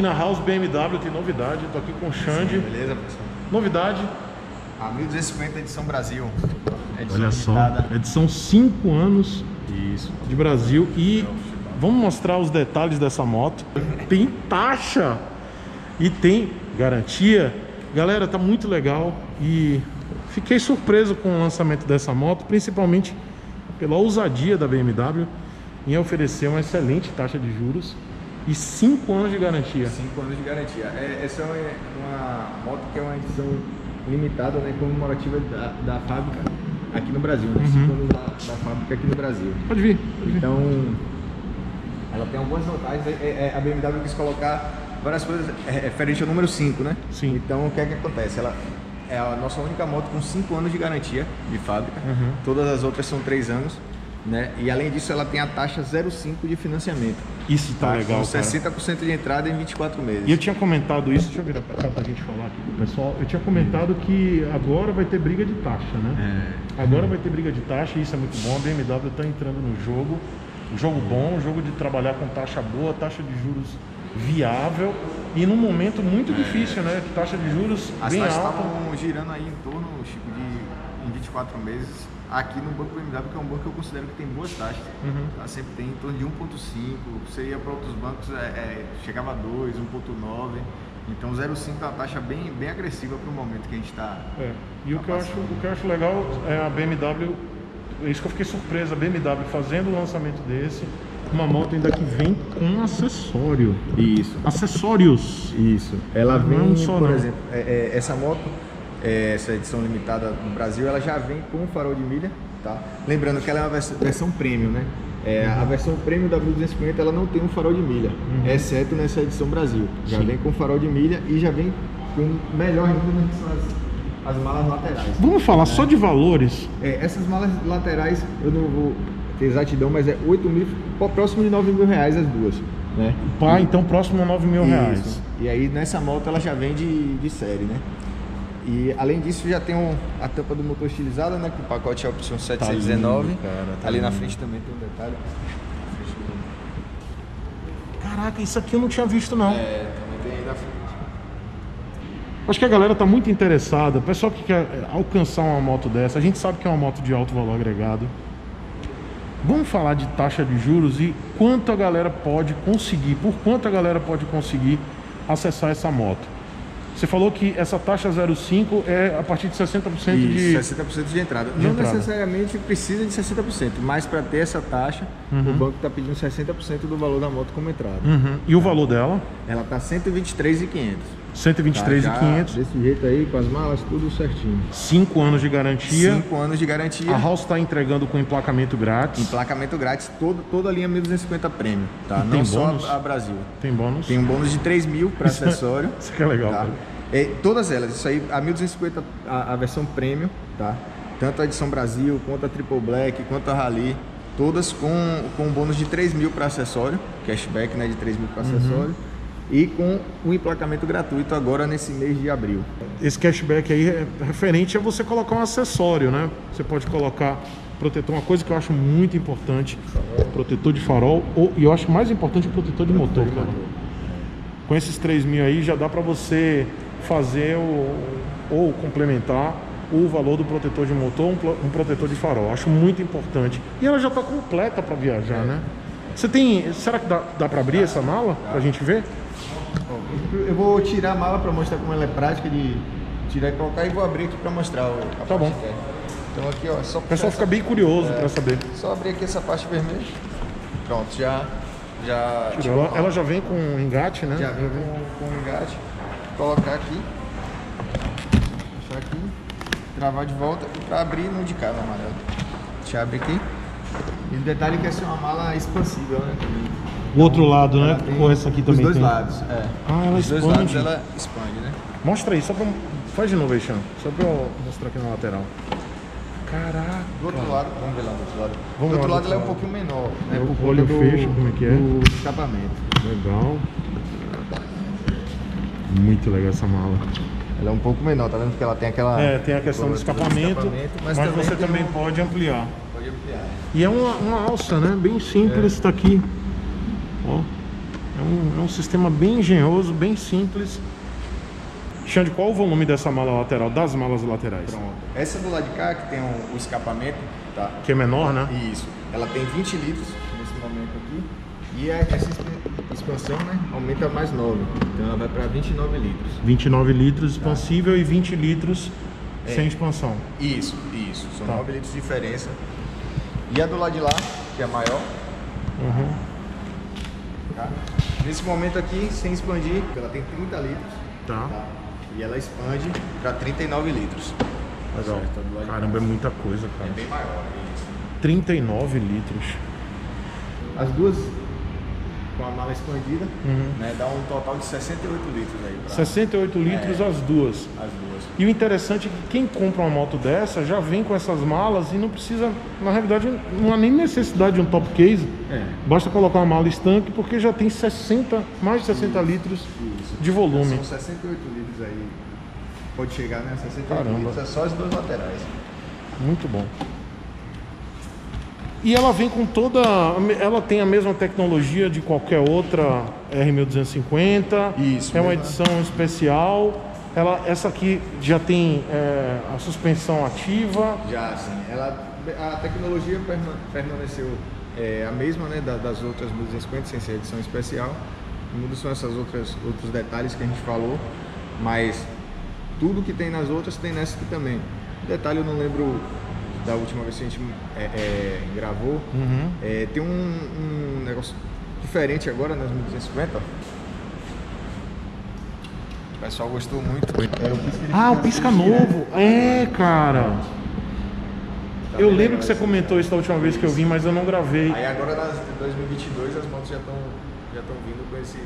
aqui na House BMW, tem novidade. Tô aqui com o Xande. Beleza, pessoal? Novidade, A 1250 edição Brasil. Edição olha só, limitada. edição 5 anos Isso. de Brasil e vamos mostrar os detalhes dessa moto. Tem taxa e tem garantia. Galera, tá muito legal e fiquei surpreso com o lançamento dessa moto, principalmente pela ousadia da BMW em oferecer uma excelente taxa de juros e 5 anos de garantia. 5 anos de garantia. É, essa é uma moto que é uma edição limitada, né, comemorativa da, da fábrica aqui no Brasil, né? 5 anos da, da fábrica aqui no Brasil. Pode vir. Pode vir. Então, ela tem algumas vantagens. É, é, a BMW quis colocar várias coisas é, referente ao número 5, né? Sim. Então, o que é que acontece? Ela é a nossa única moto com 5 anos de garantia de fábrica. Uhum. Todas as outras são 3 anos. Né? E além disso, ela tem a taxa 0,5 de financiamento. Isso tá legal, com cara. 60% de entrada em 24 meses. E eu tinha comentado isso, deixa eu virar pra cá pra gente falar aqui com o pessoal. Eu tinha comentado que agora vai ter briga de taxa, né? É. Agora vai ter briga de taxa e isso é muito bom. A BMW está entrando no jogo. Um jogo bom, um jogo de trabalhar com taxa boa, taxa de juros viável e num momento muito difícil, né? Taxa de juros As bem alta. estavam girando aí em torno, Chico, de em 24 meses. Aqui no Banco BMW, que é um banco que eu considero que tem boas taxas. Uhum. Tá? Sempre tem em torno de 1,5. Você ia para outros bancos, é, é, chegava a 2, 1,9. Então 0,5 é uma taxa bem, bem agressiva para o momento que a gente está. É. E o que, eu acho, o que eu acho legal é a BMW, é isso que eu fiquei surpresa, a BMW fazendo o lançamento desse, uma moto ainda que vem com acessório. Isso. Acessórios. Isso. Ela Não vem, só por não. exemplo, é- é, essa moto, é, essa edição limitada no Brasil, ela já vem com farol de milha, tá? Lembrando que ela é uma vers- versão premium, né? É, A versão premium da 1250 ela não tem um farol de milha, exceto nessa edição Brasil. Já Sim. vem com farol de milha e já vem com melhor ainda que são as, as malas laterais. Vamos falar só de valores. É, essas malas laterais, eu não vou ter exatidão, mas é 8 mil, próximo de 9 mil reais as duas, né? Pá, então próximo a 9 mil reais. Isso. E aí nessa moto ela já vem de, de série, né? E além disso já tem um- a tampa do motor estilizada, né? Com o pacote é opção 719. lindo, cara, tá Ali na lindo. frente também tem um detalhe. Caraca, isso aqui eu não tinha visto não. É, também tem aí na frente. Acho que a galera tá muito interessada. O pessoal que quer é, alcançar uma moto dessa, a gente sabe que é uma moto de alto valor agregado. Vamos falar de taxa de juros e quanto a galera pode conseguir, por quanto a galera pode conseguir acessar essa moto. Você falou que essa taxa 0,5 é a partir de 60% de. Isso, 60% de entrada. de não entrada. necessariamente precisa de 60%, mas para ter essa taxa, o banco está pedindo 60% do valor da moto como entrada. Uhum. E o valor dela? Ela tá 123,500. 123,500. Desse jeito aí, com as malas, tudo certinho. 5 anos de garantia. 5 anos de garantia. A House está entregando com emplacamento grátis. Emplacamento grátis, todo, toda a linha 1250 Prêmio, tá? E Não tem só bônus? a, a Brasil. Tem bônus? Tem um bônus de 3 mil para acessório. Isso que é legal. tá? É, todas elas, isso aí, a 1250, a, a versão Prêmio, tá? Tanto a edição Brasil, quanto a Triple Black, quanto a Rally, todas com, com um bônus de 3 mil para acessório, cashback né, de 3 mil para acessório, e com o emplacamento gratuito agora nesse mês de abril. Esse cashback aí é referente a você colocar um acessório, né? Você pode colocar protetor, uma coisa que eu acho muito importante, protetor de farol, ou, e eu acho mais importante o protetor de motor, cara. Com esses 3 mil aí já dá pra você fazer o, ou complementar o valor do protetor de motor, um, um protetor de farol. Acho muito importante. E ela já tá completa pra viajar, né? Você tem. Será que dá, dá pra abrir essa mala? Pra gente ver? Eu vou tirar a mala para mostrar como ela é prática de tirar e colocar e vou abrir aqui para mostrar o, a Tá bom. Então aqui, ó, só O pessoal fica bem curioso pra saber. Só abrir aqui essa parte vermelha. Pronto, já já. Ela, ela já vem com engate, né? já vem com, com engate. Colocar aqui. Fechar aqui. Travar de volta para abrir no de no amarelo. Deixa eu abrir aqui. E o detalhe é que essa é uma mala expansível, né? O outro lado, né? Ela tem Ou essa aqui os também dois tem? lados, é. Ah, ela Os dois expande. lados ela expande, né? Mostra aí, só pra. Faz de novo aí, Xan. Só pra eu mostrar aqui na lateral. Caraca. Do outro lado, vamos ver lá do outro lado. Vamos do outro lado do ela é um pouquinho menor, né? Conta olho do, fecho, como é que é? Do escapamento. Legal. Muito legal essa mala. Ela é um pouco menor, tá vendo? Porque ela tem aquela. É, tem a questão do escapamento, mas, você tem também um- pode ampliar. Pode ampliar. E é uma, uma alça, né? Bem simples, tá aqui. Ó. É um, é um sistema bem engenhoso, bem simples. Xande, qual o volume dessa mala lateral, das malas laterais? Pronto. Essa do lado de cá, que tem o, o escapamento, tá? Que é menor, né? Isso. Ela tem 20 litros nesse momento aqui. E a- essa expansão, né, aumenta mais 9. Então ela vai para 29 litros. 29 litros expansível e 20 litros É. sem expansão. Isso, isso. São Tá. 9 litros de diferença. E a do lado de lá, que é maior, Uhum. tá? Nesse momento aqui, sem expandir, ela tem 30 litros. Tá. tá? E ela expande para 39 litros. Legal. Certo, Caramba, é muita coisa, É cara. bem maior. Isso. 39 litros. As duas com a mala expandida, Uhum. né, dá um total de 68 litros aí. Pra 68 litros É. as duas. As duas. E o interessante é que quem compra uma moto dessa já vem com essas malas e não precisa, na realidade, não há nem necessidade de um top case. É. Basta colocar uma mala estanque porque já tem 60, mais de 60 litros Isso. de volume. São 68 litros aí. Pode chegar, né? 68 Caramba. litros. É só as duas laterais. Muito bom. E ela vem com toda. Ela tem a mesma tecnologia de qualquer outra R1250. Isso, É uma edição especial. Ela, essa aqui já tem é, a suspensão ativa. Já, assim, ela, a tecnologia perma- permaneceu é, a mesma né, da- das outras 1250, sem ser edição especial. Muda são essas outras outros detalhes que a gente falou, mas tudo que tem nas outras tem nessa aqui também. Detalhe eu não lembro da última vez que a gente é, é, gravou. Uhum. É, tem um, um negócio diferente agora nas 1250. ó. O pessoal gostou muito. É o Ah, o pisca novo. É, cara. Tá Eu lembro que você comentou isso da última vez que eu vim, mas eu não gravei. Aí agora nas 2022 as motos já estão já vindo com esse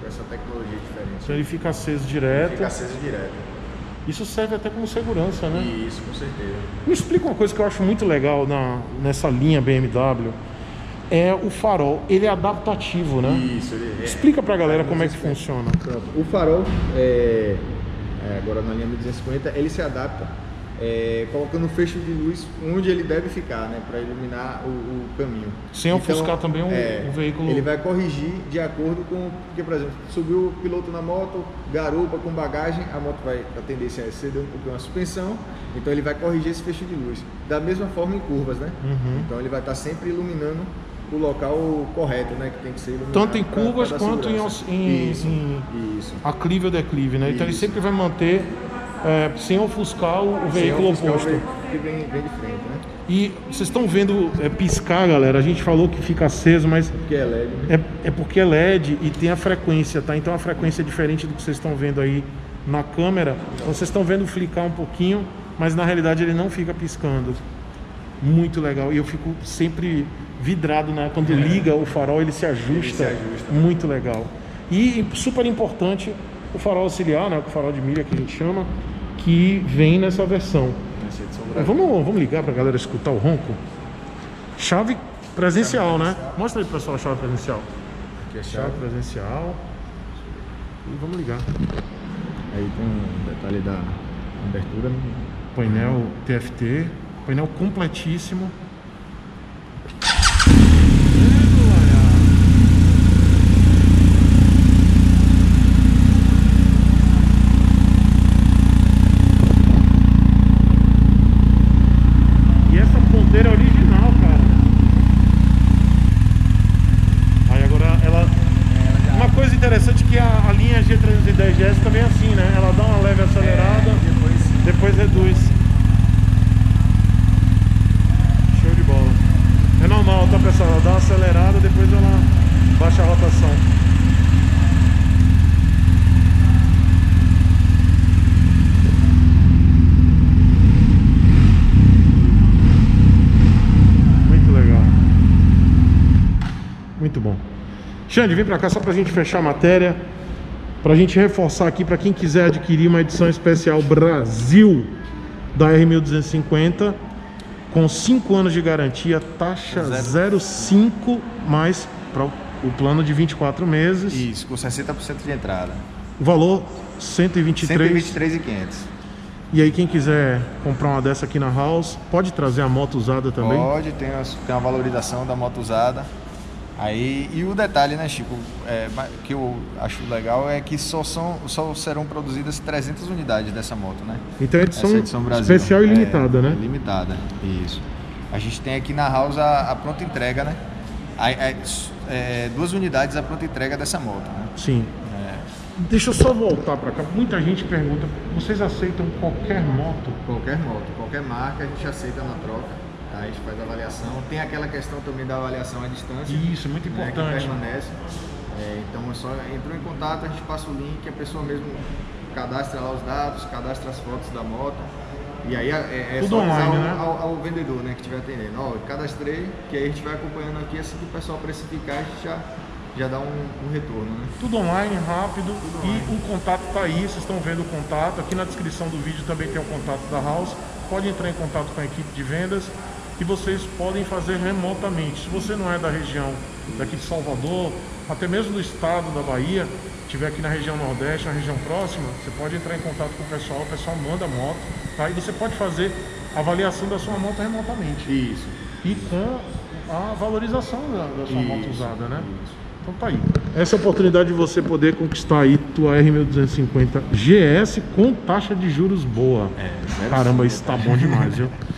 com essa tecnologia diferente. Então ele fica aceso direto. Fica aceso direto. Isso serve até como segurança, né? Isso, com certeza. Me explica uma coisa que eu acho muito legal na, nessa linha BMW. É o farol. Ele é adaptativo, né? Isso, ele é. Explica pra galera como é que funciona. Pronto. O farol, é, é, agora na linha 1250, ele se adapta é, colocando o fecho de luz onde ele deve ficar, né, para iluminar o, o caminho. Sem ofuscar também o- o veículo. Ele vai corrigir de acordo com, porque por exemplo, subiu o piloto na moto, garupa com bagagem, a moto vai a tendência é ceder um pouquinho a suspensão, então ele vai corrigir esse fecho de luz. Da mesma forma em curvas, né? Uhum. Então ele vai estar sempre iluminando o local correto, né, que tem que ser iluminado. Tanto em pra- curvas pra dar quanto em segurança. os- em- isso, em- isso. Aclive ou declive, né? Então ele Isso. sempre vai manter é, sem ofuscar o, o veículo ofuscar o oposto. veículo Que vem, vem de frente, né? E vocês estão vendo é, piscar, galera. A gente falou que fica aceso, mas Que é LED, né? É, é porque é LED e tem a frequência, tá? Então a frequência é diferente do que vocês estão vendo aí na câmera. Então, vocês estão vendo flicar um pouquinho, mas na realidade ele não fica piscando. Muito legal. E eu fico sempre vidrado, né? Quando liga o farol, ele se ajusta. Ele se ajusta. Muito legal. E super importante o farol auxiliar, né? O farol de milha que a gente chama, que vem nessa versão. É, Vamos, vamos ligar pra galera escutar o ronco? Chave presencial, né? Mostra aí pro pessoal a chave presencial. Aqui é a Chave chave. presencial. E vamos ligar. Aí tem um detalhe da abertura. né? Painel TFT. Painel completíssimo. E essa ponteira é original, cara. Aí agora ela. Uma coisa interessante é que a, a linha G310GS também é assim, né? Ela dá uma leve acelerada, É, depois depois reduz. Show de bola. É normal, tá pessoal? Ela dá uma acelerada, depois ela baixa a rotação. Muito legal. Muito bom. Xande, vem pra cá só pra gente fechar a matéria. Pra gente reforçar aqui pra quem quiser adquirir uma edição especial Brasil da R1250 com 5 anos de garantia, taxa 0,5 mais para o plano de 24 meses. Isso, com 60% de entrada. O valor 123. 123,500. E aí quem quiser comprar uma dessa aqui na House, pode trazer a moto usada também. Pode, tem, as- tem uma valorização da moto usada. Aí, e o detalhe, né, Chico, é, que eu acho legal é que só, são, só serão produzidas 300 unidades dessa moto, né? Então é edição, edição especial e é, limitada, né? Limitada, isso. A gente tem aqui na House a, a pronta entrega, né? A, a, é, duas unidades a pronta entrega dessa moto, né? Sim. É. Deixa eu só voltar para cá. Muita gente pergunta: vocês aceitam qualquer moto? Qualquer moto, qualquer marca a gente aceita na troca. A gente faz a avaliação. Tem aquela questão também da avaliação à distância. Isso, muito né, importante. Que permanece. É, então é só entrou em contato, a gente passa o link, a pessoa mesmo cadastra lá os dados, cadastra as fotos da moto. E aí é, é Tudo só online, ao, né? ao, ao, vendedor né, que estiver atendendo. Ó, cadastrei, que aí a gente vai acompanhando aqui, assim que o pessoal precificar, a gente já, já dá um, um retorno. Né? Tudo online, rápido. Tudo e online. o contato está aí, vocês estão vendo o contato. Aqui na descrição do vídeo também tem o contato da House. Pode entrar em contato com a equipe de vendas que vocês podem fazer remotamente. Se você não é da região daqui de Salvador, até mesmo do estado da Bahia, estiver aqui na região Nordeste, na região próxima, você pode entrar em contato com o pessoal, o pessoal manda a moto, tá? E você pode fazer a avaliação da sua moto remotamente. Isso. E com a valorização da, da sua Isso. moto usada, né? Isso. Então tá aí. Essa é a oportunidade de você poder conquistar aí tua R1250 GS com taxa de juros boa. É, Caramba, isso tá bom demais, viu?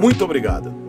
Muito obrigado!